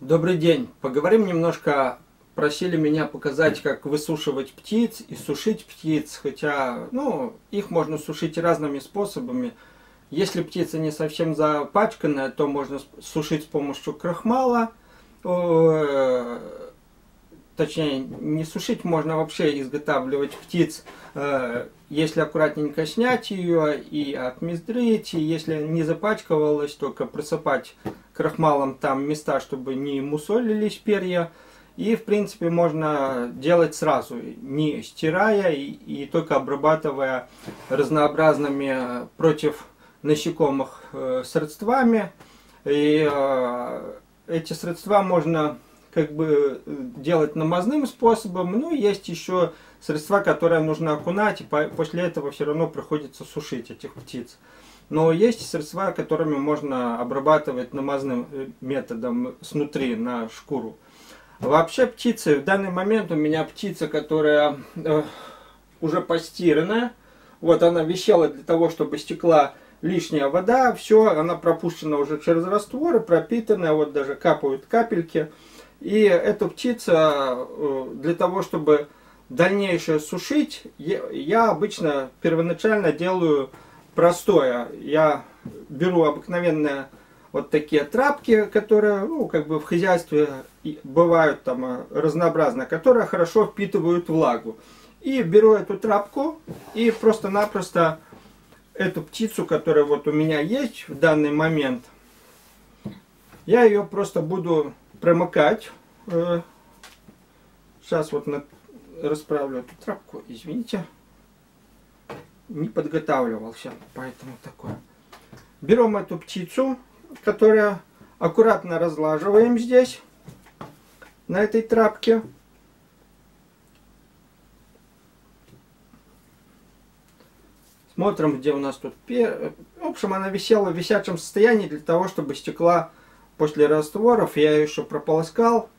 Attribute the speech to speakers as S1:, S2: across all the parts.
S1: Добрый день. Поговорим немножко. Просили меня показать, как высушивать птиц и сушить птиц, хотя, ну, их можно сушить разными способами. Если птица не совсем запачканная, то можно сушить с помощью крахмала. Точнее, не сушить, можно вообще изготавливать птиц, э, если аккуратненько снять ее и отмездрить, и если не запачкивалась, только просыпать крахмалом там места, чтобы не мусолились перья. И, в принципе, можно делать сразу, не стирая и, и только обрабатывая разнообразными против насекомых э, средствами. И э, эти средства можно как бы делать намазным способом. Ну, есть еще средства, которые нужно окунать, и после этого все равно приходится сушить этих птиц. Но есть средства, которыми можно обрабатывать намазным э, методом снутри на шкуру. Вообще птицы, в данный момент у меня птица, которая э, уже постиранная. Вот она висела для того, чтобы стекла лишняя вода. Все, она пропущена уже через растворы, пропитанная, вот даже капают капельки. И эту птицу э, для того, чтобы дальнейшее сушить, я обычно первоначально делаю простое. Я беру обыкновенные вот такие трапки, которые, ну, как бы в хозяйстве бывают там э, разнообразно, которые хорошо впитывают влагу. И беру эту трапку и просто-напросто эту птицу, которая вот у меня есть в данный момент, я ее просто буду промыкать. Сейчас э, вот на... расправлю эту трапку, извините не подготавливался, поэтому такое. Берем эту птицу, которая аккуратно разлаживаем здесь, на этой трапке. Смотрим, где у нас тут... В общем, она висела в висячем состоянии для того, чтобы стекла после растворов. Я еще прополоскал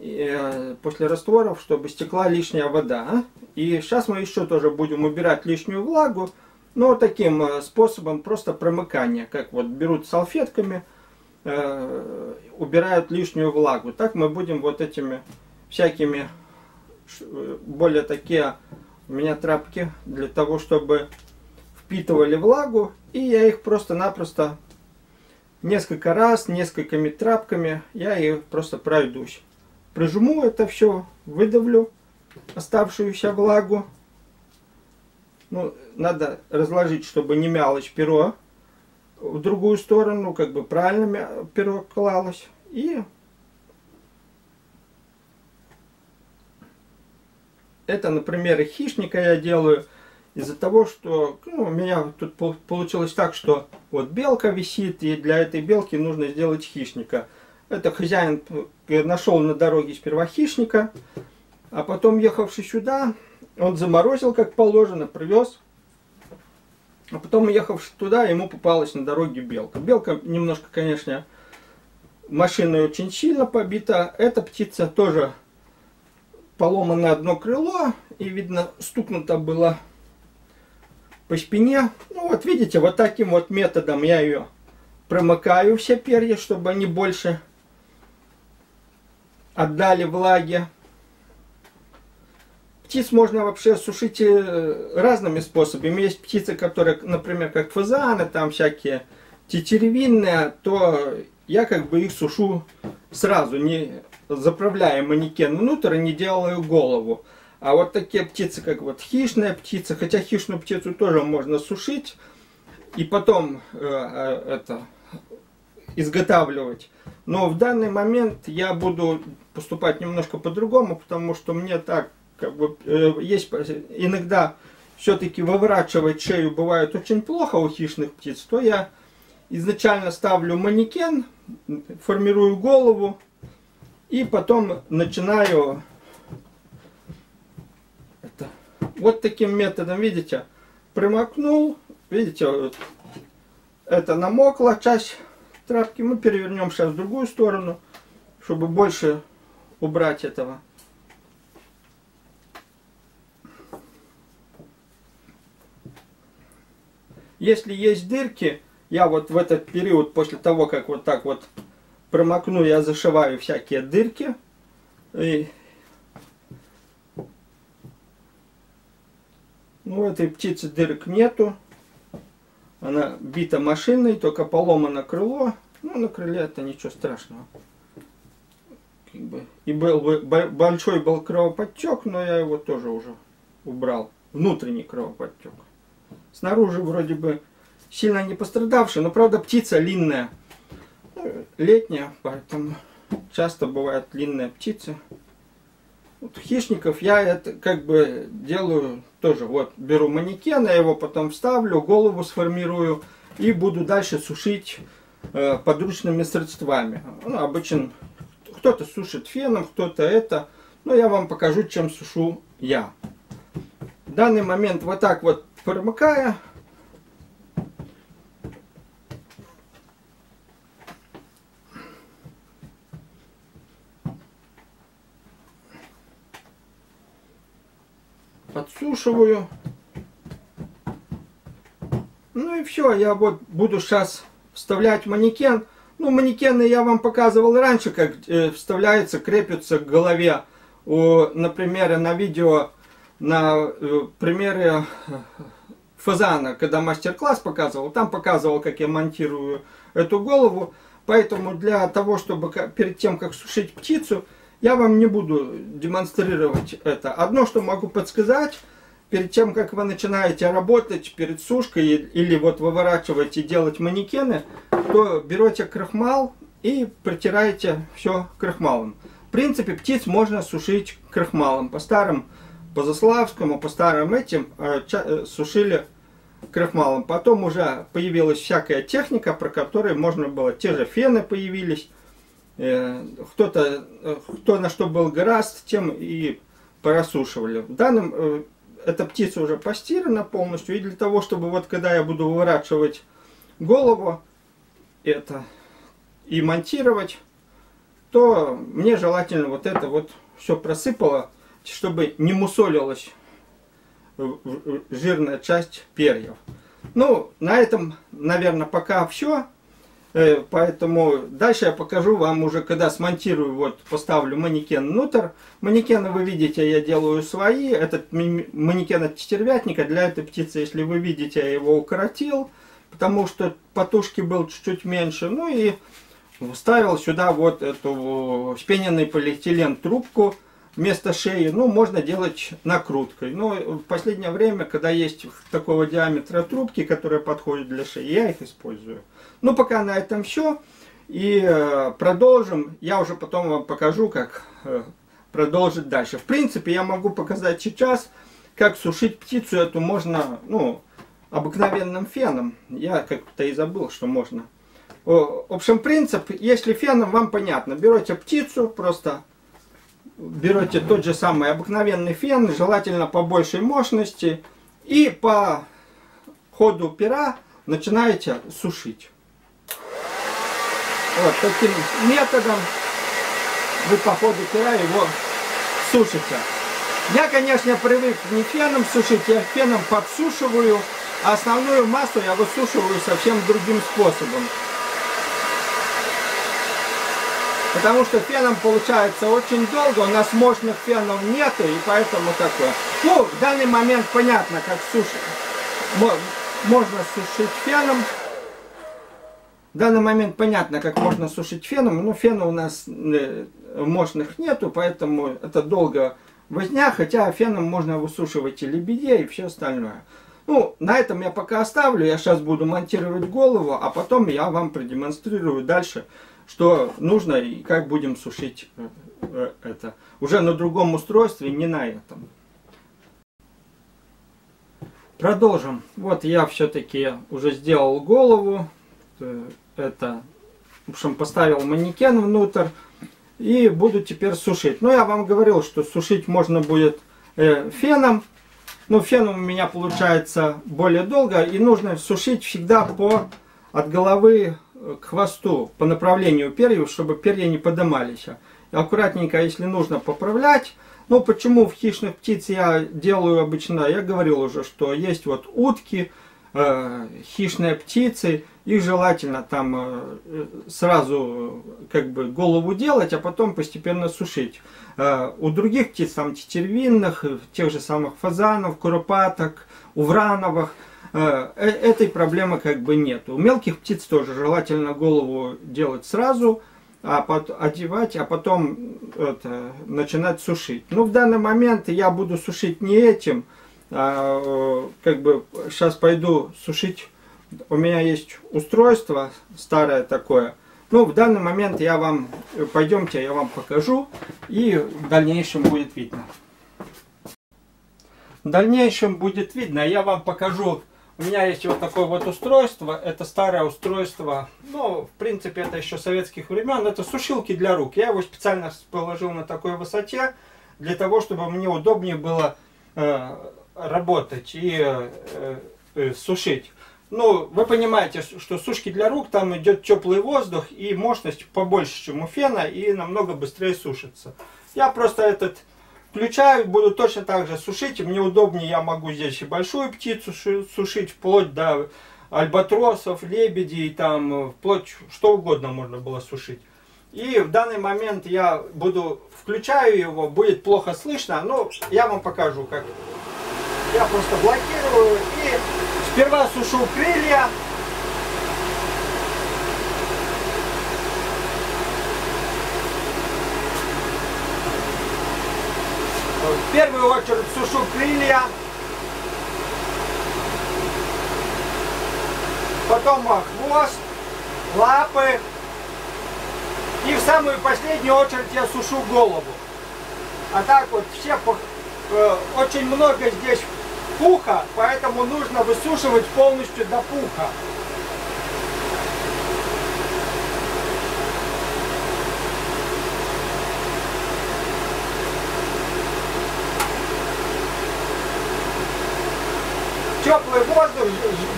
S1: Э, после растворов, чтобы стекла лишняя вода. И сейчас мы еще тоже будем убирать лишнюю влагу, но таким э, способом просто промыкания, как вот берут салфетками, э, убирают лишнюю влагу. Так мы будем вот этими всякими, более такие у меня трапки, для того, чтобы впитывали влагу, и я их просто-напросто несколько раз, несколькими трапками, я их просто пройдусь. Прижму это все, выдавлю оставшуюся влагу. Ну, надо разложить, чтобы не мялось перо в другую сторону, как бы правильно перо клалось. И это, например, хищника я делаю из-за того, что ну, у меня тут получилось так, что вот белка висит, и для этой белки нужно сделать хищника. Это хозяин э, нашел на дороге сперва хищника, а потом, ехавший сюда, он заморозил, как положено, привез. А потом, ехавший туда, ему попалась на дороге белка. Белка немножко, конечно, машиной очень сильно побита. Эта птица тоже поломано одно крыло, и, видно, стукнуто было по спине. Ну, вот видите, вот таким вот методом я ее промыкаю все перья, чтобы они больше отдали влаги. Птиц можно вообще сушить э, разными способами. Есть птицы, которые, например, как фазаны, там всякие тетеревинные, то я как бы их сушу сразу, не заправляя манекен внутрь и не делаю голову. А вот такие птицы, как вот хищная птица, хотя хищную птицу тоже можно сушить и потом э, э это изготавливать. Но в данный момент я буду поступать немножко по-другому, потому что мне так, как бы, э, есть иногда все-таки выворачивать шею бывает очень плохо у хищных птиц, то я изначально ставлю манекен, формирую голову и потом начинаю это, вот таким методом, видите, примокнул, видите, это намокла часть трапки. Мы перевернем сейчас в другую сторону, чтобы больше убрать этого. Если есть дырки, я вот в этот период, после того, как вот так вот промокну, я зашиваю всякие дырки. И... у этой птицы дырок нету. Она бита машиной, только поломано крыло. Ну, на крыле это ничего страшного. Как бы. И был бы большой был кровоподтек, но я его тоже уже убрал. Внутренний кровоподтек. Снаружи вроде бы сильно не пострадавший, но правда птица линная. Ну, летняя, поэтому часто бывают длинные птицы. Вот хищников я это как бы делаю тоже. Вот беру манекен, я его потом вставлю, голову сформирую и буду дальше сушить э, подручными средствами. Ну, обычно кто-то сушит феном, кто-то это. Но я вам покажу, чем сушу я. В данный момент вот так вот промыкая, подсушиваю. Ну и все, я вот буду сейчас вставлять манекен. Ну, манекены я вам показывал раньше, как э, вставляются, крепятся к голове. У, например, на видео, на э, примере э, фазана, когда мастер-класс показывал, там показывал, как я монтирую эту голову. Поэтому для того, чтобы перед тем, как сушить птицу, я вам не буду демонстрировать это. Одно, что могу подсказать, перед тем, как вы начинаете работать перед сушкой или вот выворачиваете делать манекены, то берете крахмал и протираете все крахмалом. В принципе, птиц можно сушить крахмалом. По старым, по Заславскому, по старым этим э, э, сушили крахмалом. Потом уже появилась всякая техника, про которую можно было, те же фены появились, Э, кто-то, э, кто на что был гораст, тем и просушивали. В данном, э, эта птица уже постирана полностью, и для того, чтобы вот когда я буду выворачивать голову, это и монтировать, то мне желательно вот это вот все просыпало, чтобы не мусолилась жирная часть перьев. Ну, на этом, наверное, пока все. Э, поэтому дальше я покажу вам уже, когда смонтирую, вот поставлю манекен внутрь. Манекены вы видите, я делаю свои. Этот манекен от стервятника для этой птицы, если вы видите, я его укоротил, потому что потушки был чуть-чуть меньше. Ну и вставил сюда вот эту спененный полиэтилен трубку вместо шеи. Ну, можно делать накруткой. Но в последнее время, когда есть такого диаметра трубки, которые подходят для шеи, я их использую. Ну, пока на этом все. И э, продолжим. Я уже потом вам покажу, как э, продолжить дальше. В принципе, я могу показать сейчас, как сушить птицу эту можно, ну, обыкновенным феном. Я как-то и забыл, что можно. В общем, принцип, если феном, вам понятно. Берете птицу, просто берете тот же самый обыкновенный фен, желательно по большей мощности, и по ходу пера начинаете сушить. Вот таким методом вы по ходу пера его сушите. Я, конечно, привык не феном сушить, я феном подсушиваю, а основную массу я высушиваю совсем другим способом. Потому что феном получается очень долго, у нас мощных фенов нету, и поэтому такое. Ну, в данный момент понятно, как сушить. Можно сушить феном. В данный момент понятно, как можно сушить феном, но фена у нас э, мощных нету, поэтому это долго возня, хотя феном можно высушивать и лебедей, и все остальное. Ну, на этом я пока оставлю, я сейчас буду монтировать голову, а потом я вам продемонстрирую дальше, что нужно и как будем сушить э, э, это. Уже на другом устройстве, не на этом. Продолжим. Вот я все-таки уже сделал голову. Э, это, в общем, поставил манекен внутрь. И буду теперь сушить. Но я вам говорил, что сушить можно будет феном. Но феном у меня получается более долго. И нужно сушить всегда по от головы к хвосту, по направлению перьев, чтобы перья не подымались. Аккуратненько, если нужно, поправлять. Но почему в хищных птиц я делаю обычно, я говорил уже, что есть вот утки, э, хищные птицы, их желательно там э, сразу как бы голову делать, а потом постепенно сушить. Э, у других птиц, там тетервинных, тех же самых фазанов, куропаток, уврановых, этой проблемы как бы нет. У мелких птиц тоже желательно голову делать сразу, а потом одевать, а потом это, начинать сушить. Ну, в данный момент я буду сушить не этим, а, как бы сейчас пойду сушить. У меня есть устройство старое такое. Ну, в данный момент я вам, пойдемте, я вам покажу, и в дальнейшем будет видно. В дальнейшем будет видно, я вам покажу у меня есть вот такое вот устройство. Это старое устройство. Ну, в принципе, это еще советских времен. Это сушилки для рук. Я его специально положил на такой высоте, для того, чтобы мне удобнее было э, работать и э, э, сушить. Ну, вы понимаете, что сушки для рук, там идет теплый воздух и мощность побольше, чем у фена, и намного быстрее сушится. Я просто этот Включаю, буду точно так же сушить. Мне удобнее, я могу здесь и большую птицу сушить, вплоть до альбатросов, лебедей, там, вплоть что угодно можно было сушить. И в данный момент я буду, включаю его, будет плохо слышно, но я вам покажу, как. Я просто блокирую и сперва сушу крылья, В первую очередь сушу крылья, потом хвост, лапы и в самую последнюю очередь я сушу голову. А так вот все, э, очень много здесь пуха, поэтому нужно высушивать полностью до пуха. Теплый воздух,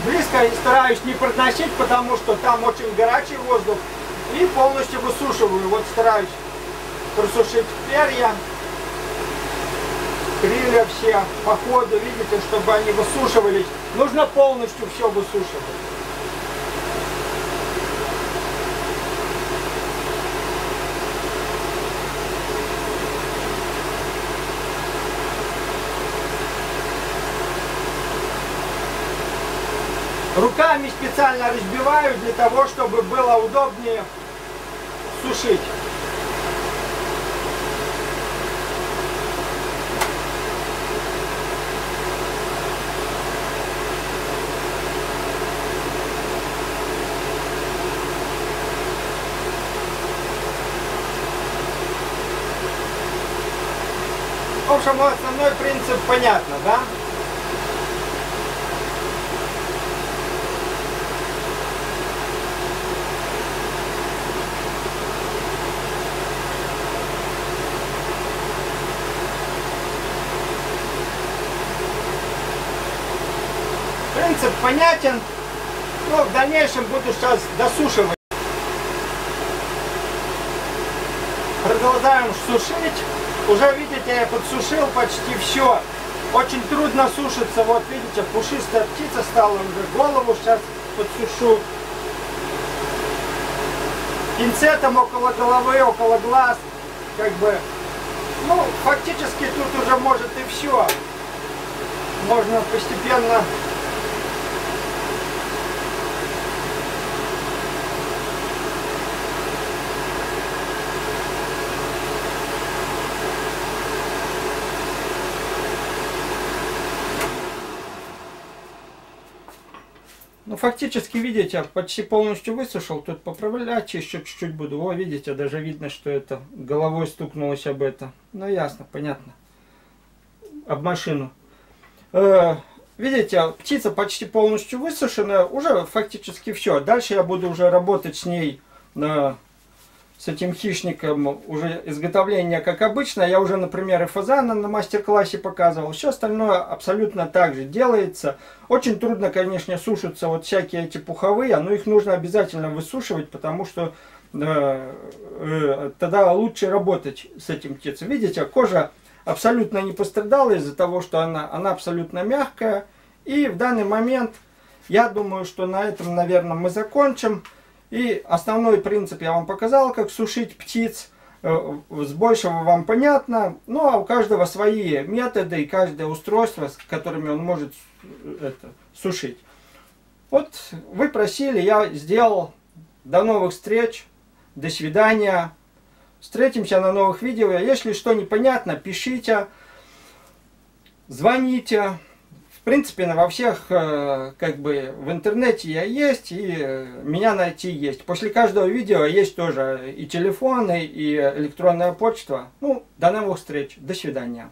S1: близко стараюсь не подносить, потому что там очень горячий воздух. И полностью высушиваю. Вот стараюсь просушить перья, крылья все по ходу, видите, чтобы они высушивались. Нужно полностью все высушивать. Руками специально разбиваю для того, чтобы было удобнее сушить. В общем, основной принцип понятно, да? Принцип понятен. Ну, в дальнейшем буду сейчас досушивать. Продолжаем сушить. Уже, видите, я подсушил почти все. Очень трудно сушится. Вот, видите, пушистая птица стала уже. Голову сейчас подсушу. Пинцетом около головы, около глаз. Как бы, ну, фактически тут уже может и все. Можно постепенно фактически, видите, почти полностью высушил. Тут поправлять еще чуть-чуть буду. О, видите, даже видно, что это головой стукнулось об это. Ну, ясно, понятно. Об машину. Э, видите, птица почти полностью высушена. Уже фактически все. Дальше я буду уже работать с ней на с этим хищником уже изготовление как обычно. Я уже, например, и фазана на мастер-классе показывал. Все остальное абсолютно так же делается. Очень трудно, конечно, сушатся вот всякие эти пуховые, но их нужно обязательно высушивать, потому что э, э, тогда лучше работать с этим птицей. Видите, кожа абсолютно не пострадала из-за того, что она, она абсолютно мягкая. И в данный момент Я думаю, что на этом, наверное, мы закончим. И основной принцип я вам показал, как сушить птиц. Э, с большего вам понятно. Ну, а у каждого свои методы и каждое устройство, с которыми он может это, сушить. Вот вы просили, я сделал. До новых встреч. До свидания. Встретимся на новых видео. Если что непонятно, пишите, звоните. В принципе, во всех, э, как бы, в интернете я есть, и меня найти есть. После каждого видео есть тоже и телефоны, и электронная почта. Ну, до новых встреч. До свидания.